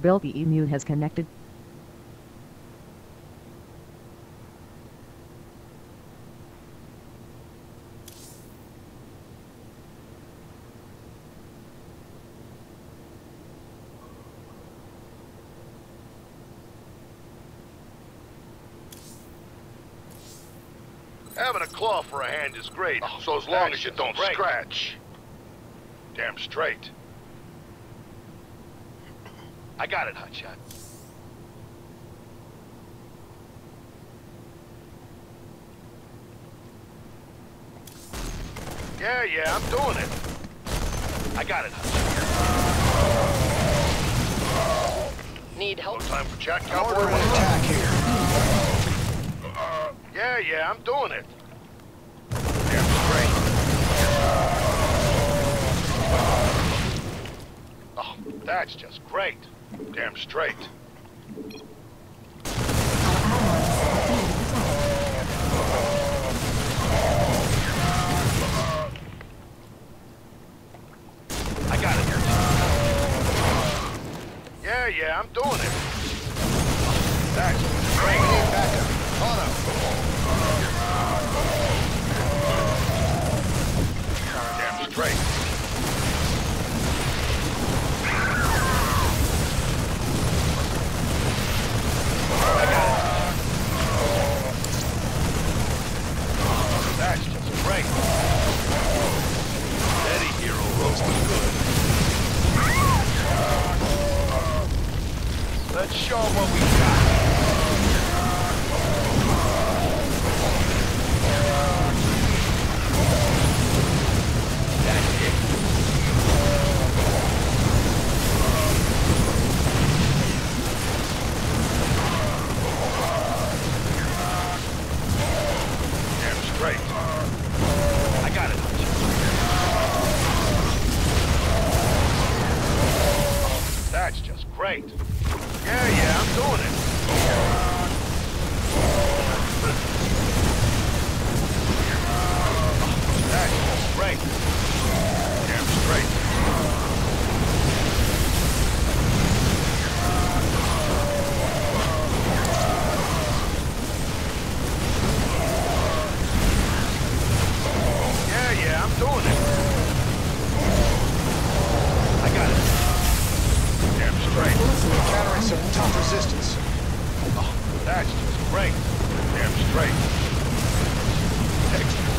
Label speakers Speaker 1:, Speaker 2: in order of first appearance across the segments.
Speaker 1: Bill the Emu has connected.
Speaker 2: Having a claw for a hand is great,
Speaker 3: oh,
Speaker 2: so as long as you don't scratch. Damn straight.
Speaker 3: I got it, Hotshot.
Speaker 2: Yeah, yeah, I'm doing it.
Speaker 3: I got it, Hotshot.
Speaker 4: Need help?
Speaker 2: No time for chat, cowboy.
Speaker 5: Order an attack here.
Speaker 2: Yeah, yeah, I'm doing it. Oh, that's just great. Damn straight.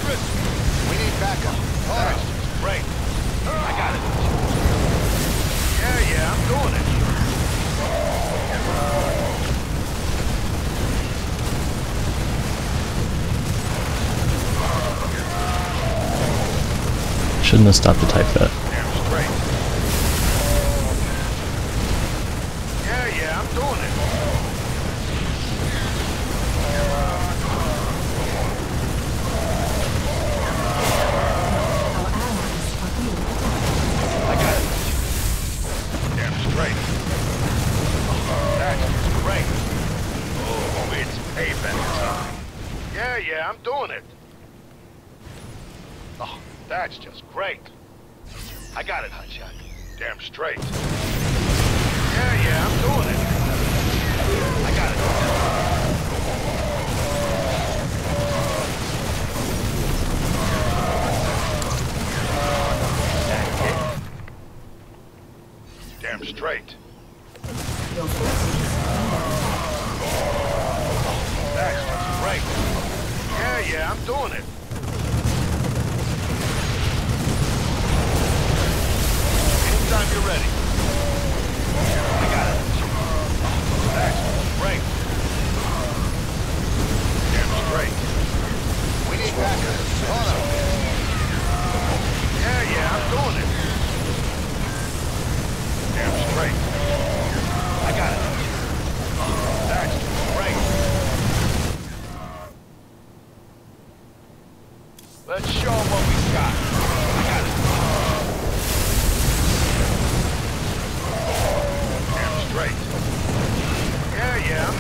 Speaker 2: Chris!
Speaker 5: We need backup.
Speaker 2: All right. Right.
Speaker 3: I got it.
Speaker 2: Yeah, yeah, I'm doing it.
Speaker 6: Shouldn't have stopped to type that.
Speaker 2: Right.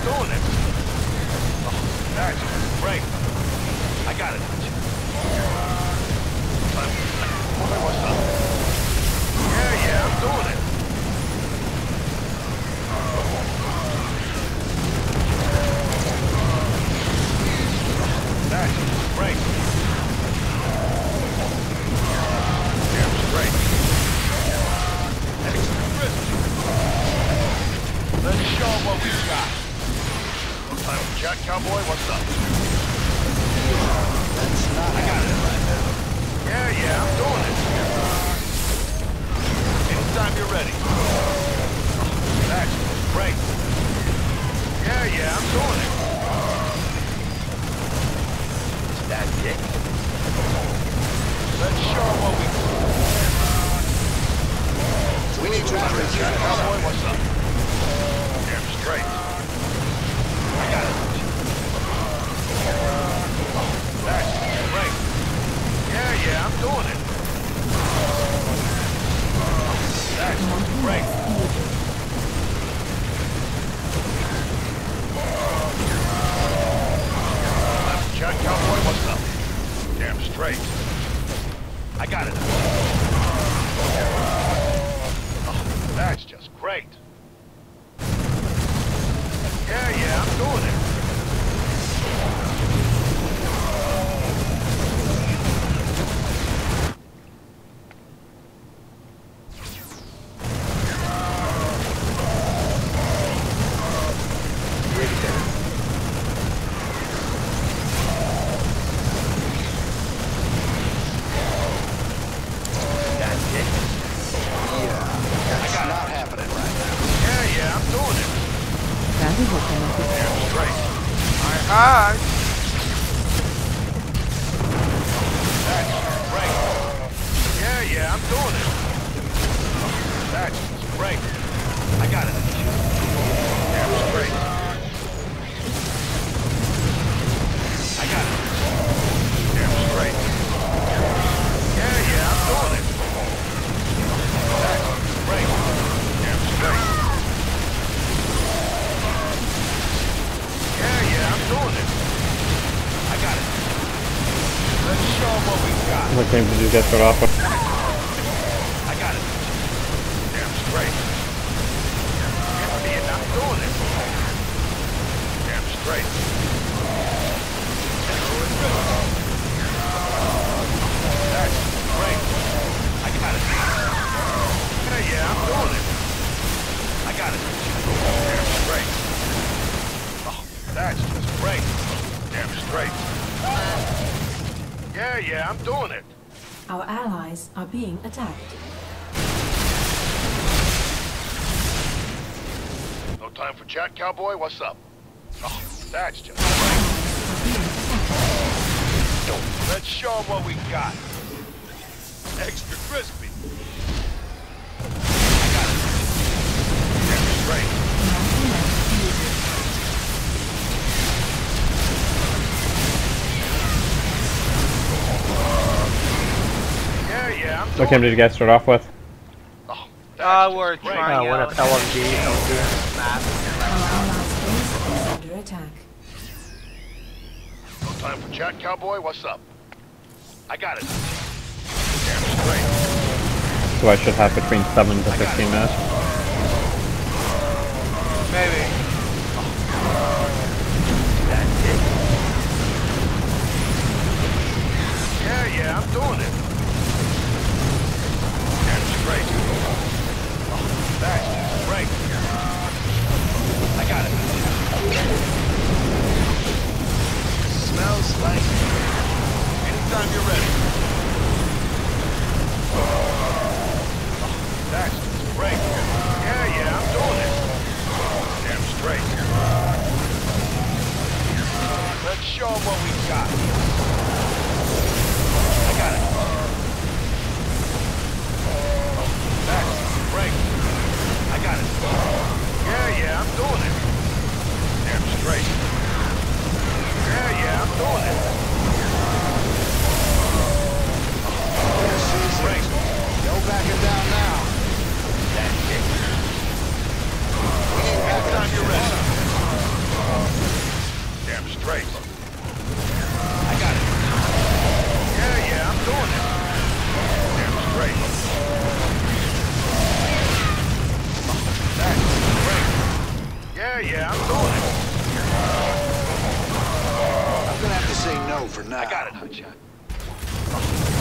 Speaker 2: doing it. Eh? Oh, that's great.
Speaker 3: I got it.
Speaker 2: But, where was
Speaker 3: I?
Speaker 2: Yeah, yeah, I'm doing it. Let's show what we've got to chat, cowboy. What's up?
Speaker 5: That's not
Speaker 3: I got it.
Speaker 2: Yeah, yeah, I'm doing it. Anytime you're ready. That's great. Yeah, yeah, I'm doing it.
Speaker 3: That's it.
Speaker 2: Let's show what we
Speaker 5: We need to
Speaker 2: got. Cowboy, what's up? Aye, aye. That's great. Yeah, yeah, I'm doing it. That's great.
Speaker 3: I got it.
Speaker 4: Off?
Speaker 3: I got it.
Speaker 2: Damn straight. Can't great.
Speaker 3: I got it.
Speaker 2: Yeah, yeah, I'm doing it.
Speaker 3: I got it.
Speaker 2: Damn straight. That's just great. Damn straight. Yeah, yeah, I'm doing it.
Speaker 7: Our allies are being attacked.
Speaker 2: No time for chat, cowboy. What's up? Oh, that's just
Speaker 7: Our allies are being attacked.
Speaker 2: Let's show 'em what we got. Extra crispy.
Speaker 4: What
Speaker 2: doing
Speaker 4: did you guys start off with?
Speaker 2: Oh, that's
Speaker 8: Uh,
Speaker 2: just
Speaker 8: we're
Speaker 2: great.
Speaker 8: trying
Speaker 9: Uh, one
Speaker 8: out
Speaker 9: of LMG, LG, map.
Speaker 7: Our allies' base is under attack.
Speaker 2: No time for chat, cowboy. What's up? I got it. Damn straight.
Speaker 4: So I should have between 7 to 15 minutes.
Speaker 2: Anytime you're ready.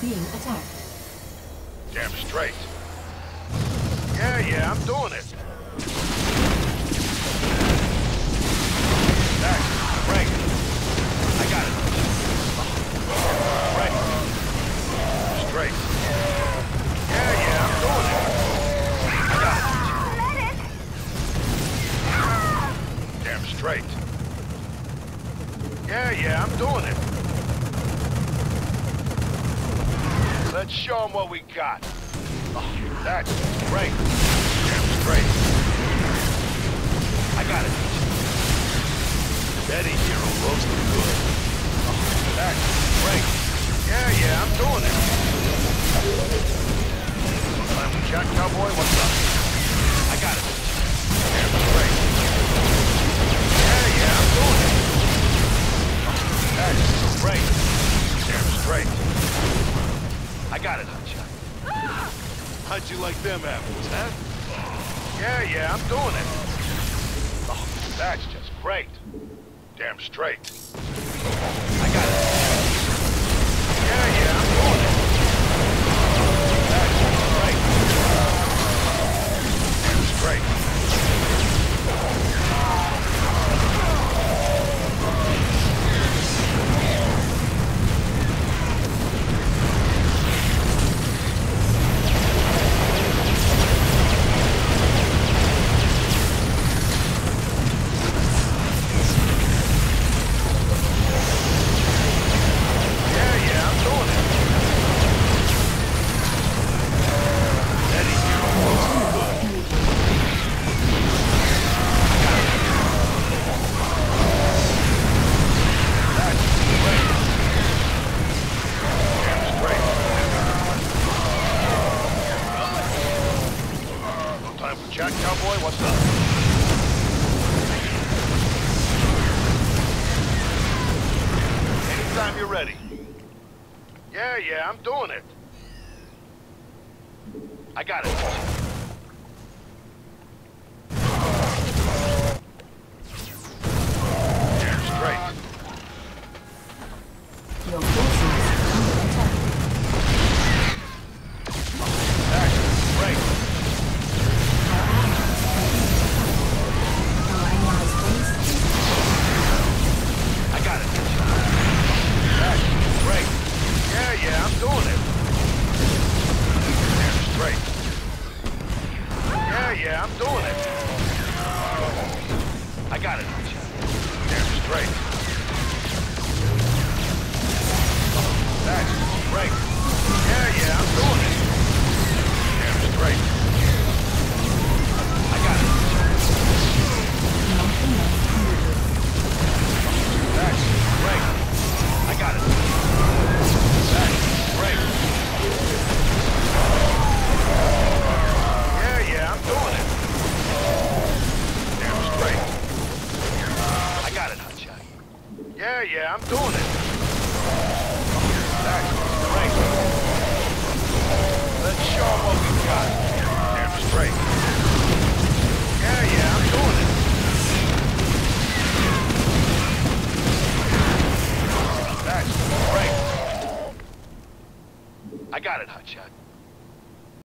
Speaker 10: being attacked.
Speaker 2: Damn straight. Yeah, yeah, I'm doing it.
Speaker 7: Great. I got it. Right.
Speaker 2: Straight. Yeah, yeah, I'm doing it. Got it. Damn straight. Yeah, yeah, I'm doing it. Let's show them what we got. Oh, that's great. Damn straight.
Speaker 7: I got it.
Speaker 2: Steady, hero. Roasting good. Oh, that's great. Yeah, yeah, I'm doing it. Cowboy. What's up?
Speaker 7: I got it.
Speaker 2: Damn straight. You like them apples, huh? Yeah, yeah, I'm doing it. Oh, that's just great. Damn straight.
Speaker 7: I got it.
Speaker 2: I'm doing it.
Speaker 7: I got it.
Speaker 2: Damn straight. That's great. Yeah, yeah, I'm doing it. Damn straight. I'm doing